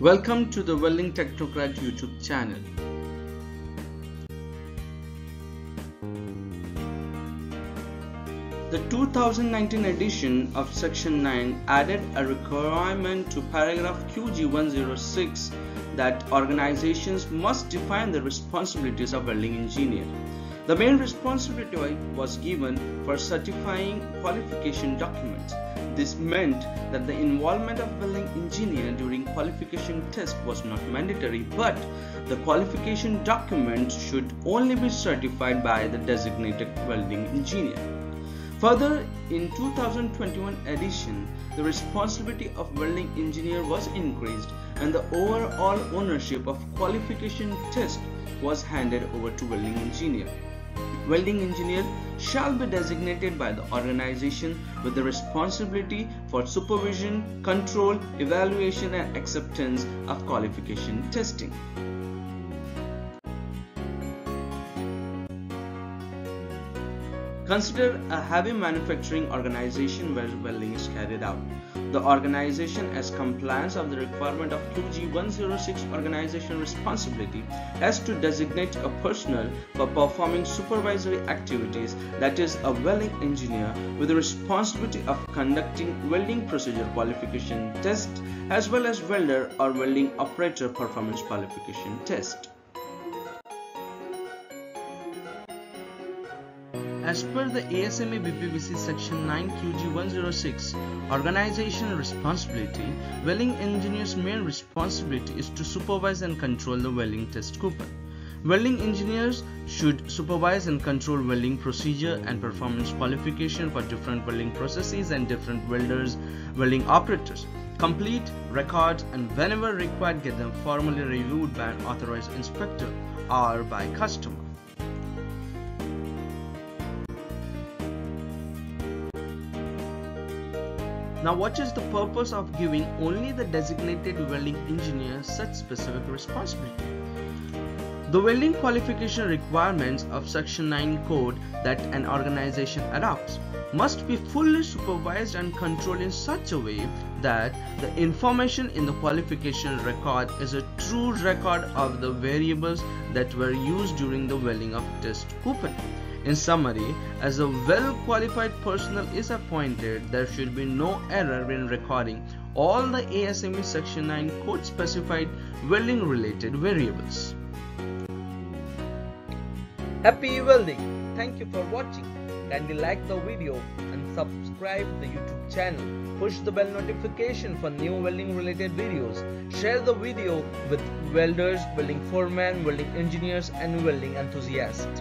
Welcome to the Welding Technocrat YouTube channel. The 2019 edition of Section 9 added a requirement to paragraph QG106 that organizations must define the responsibilities of welding engineer. The main responsibility was given for certifying qualification documents. This meant that the involvement of welding engineer during qualification test was not mandatory, but the qualification document should only be certified by the designated welding engineer. Further, in 2021 edition, the responsibility of welding engineer was increased and the overall ownership of qualification test was handed over to welding engineer. Welding engineer shall be designated by the organization with the responsibility for supervision, control, evaluation and acceptance of qualification testing. Consider a heavy manufacturing organization where welding is carried out. The organization as compliance of the requirement of QG 106 organization responsibility has to designate a personnel for performing supervisory activities that is a welding engineer with the responsibility of conducting welding procedure qualification test as well as welder or welding operator performance qualification test. As per the ASME BPVC Section 9 QG 106, Organization Responsibility, welding engineer's main responsibility is to supervise and control the welding test coupon. Welding engineers should supervise and control welding procedure and performance qualification for different welding processes and different welders, welding operators. Complete records and whenever required get them formally reviewed by an authorized inspector or by customer. Now what is the purpose of giving only the designated welding engineer such specific responsibility? The welding qualification requirements of Section 9 code that an organization adopts must be fully supervised and controlled in such a way that the information in the qualification record is a true record of the variables that were used during the welding of test coupon. In summary, as a well-qualified personnel is appointed, there should be no error in recording all the ASME Section 9 code specified welding related variables. Happy welding! Thank you for watching. Kindly like the video and subscribe the YouTube channel. Push the bell notification for new welding related videos. Share the video with welders, welding foremen, welding engineers and welding enthusiasts.